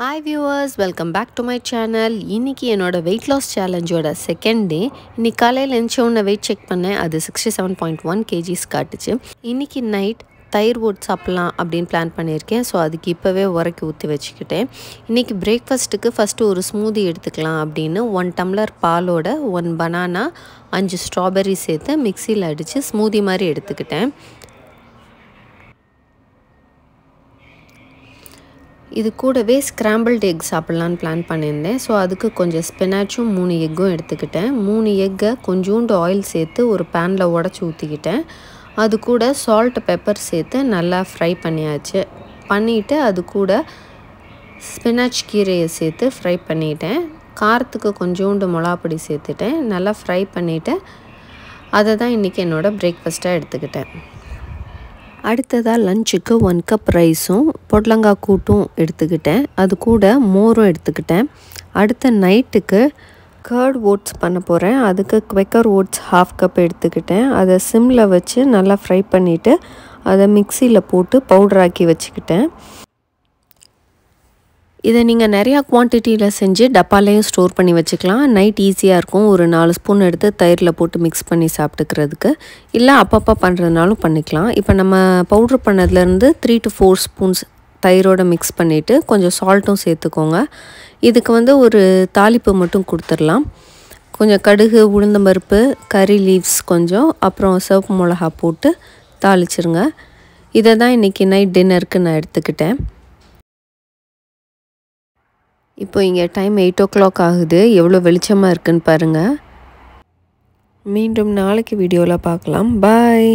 Hi viewers welcome back to my channel இன்றைக்கி என்னோடய weight loss சேலஞ்சோட செகண்ட் டே இன்றைக்கி காலையில் எழுந்த வெயிட் செக் பண்ணேன். அது sixty seven point one KGs காட்டுச்சு. இன்றைக்கி நைட் தயிர் ஓட் சாப்பிட்லாம் அப்படின்னு பிளான் பண்ணியிருக்கேன். ஸோ அதுக்கு இப்போவே உரைக்கி ஊற்றி வச்சுக்கிட்டேன். இன்றைக்கி பிரேக்ஃபாஸ்ட்டுக்கு ஃபஸ்ட்டு ஒரு ஸ்மூதி எடுத்துக்கலாம் அப்படின்னு ஒன் டம்ளர் பாலோட ஒன் பனானா அஞ்சு ஸ்ட்ராபெர்ரி சேர்த்து மிக்சியில் அடித்து ஸ்மூதி மாதிரி எடுத்துக்கிட்டேன். இது கூடவே ஸ்க்ராம்பிள்ட் எக் சாப்பிட்லான்னு பிளான் பண்ணியிருந்தேன். ஸோ அதுக்கு கொஞ்சம் ஸ்பினாச்சும் மூணு எக்கும் எடுத்துக்கிட்டேன். மூணு எக்கை கொஞ்சோண்டு ஆயில் சேர்த்து ஒரு பேனில் உடச்சி ஊற்றிக்கிட்டேன் அது கூட சால்ட் பெப்பர் சேர்த்து நல்லா ஃப்ரை பண்ணியாச்சு. பண்ணிவிட்டு அது கூட ஸ்பினாச் கீரையை சேர்த்து ஃப்ரை பண்ணிட்டேன். காரத்துக்கு கொஞ்சோண்டு மிளாப்பொடி சேர்த்துட்டேன். நல்லா ஃப்ரை பண்ணிவிட்டு அதை தான் இன்றைக்கி என்னோடய பிரேக்ஃபாஸ்ட்டாக எடுத்துக்கிட்டேன். அடுத்ததாக லஞ்சுக்கு ஒன் கப் ரைஸும் பொடலங்காய் கூட்டும் எடுத்துக்கிட்டேன். அது கூட மோரும் எடுத்துக்கிட்டேன். அடுத்த நைட்டுக்கு கர்ட் ஓட்ஸ் பண்ண போகிறேன் அதுக்கு குவெக்கர் ஓட்ஸ் ஹாஃப் கப் எடுத்துக்கிட்டேன். அதை சிம்மில் வச்சு நல்லா ஃப்ரை பண்ணிவிட்டு அதை மிக்சியில் போட்டு பவுடராக்கி வச்சுக்கிட்டேன். இதை நீங்கள் நிறையா குவான்டிட்டியில் செஞ்சு டப்பாலையும் ஸ்டோர் பண்ணி வச்சுக்கலாம். நைட் ஈஸியாக இருக்கும். ஒரு நாலு ஸ்பூன் எடுத்து தயிரில் போட்டு மிக்ஸ் பண்ணி சாப்பிட்டுக்கிறதுக்கு. இல்லை அப்பப்போ பண்ணுறதுனாலும் பண்ணிக்கலாம். இப்போ நம்ம பவுட்ரு பண்ணதுலேருந்து த்ரீ டு ஃபோர் ஸ்பூன்ஸ் தயிரோட மிக்ஸ் பண்ணிவிட்டு கொஞ்சம் சால்ட்டும் சேர்த்துக்கோங்க. இதுக்கு வந்து ஒரு தாளிப்பு மட்டும் கொடுத்துடலாம். கொஞ்சம் கடுகு உளுந்தம்பருப்பு கறி லீவ்ஸ் கொஞ்சம் அப்புறம் சிவப்பு மிளகா போட்டு தாளிச்சிருங்க. இதை தான் இன்றைக்கி நைட் டின்னருக்கு நான் எடுத்துக்கிட்டேன். இப்போ இங்கே டைம் எயிட் ஓ கிளாக் ஆகுது. எவ்வளோ வெளிச்சமாக இருக்குன்னு பாருங்கள் மீண்டும் நாளைக்கு வீடியோவில் பார்க்கலாம். பாய்